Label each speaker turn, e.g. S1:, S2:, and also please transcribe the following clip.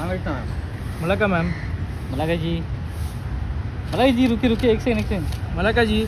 S1: हाँ ma'am.
S2: Malaka ma'am.
S1: Malaka ji. Malaka ji रुकिए रुकिए एक सेकंड एक सेकंड।
S2: मलाका जी।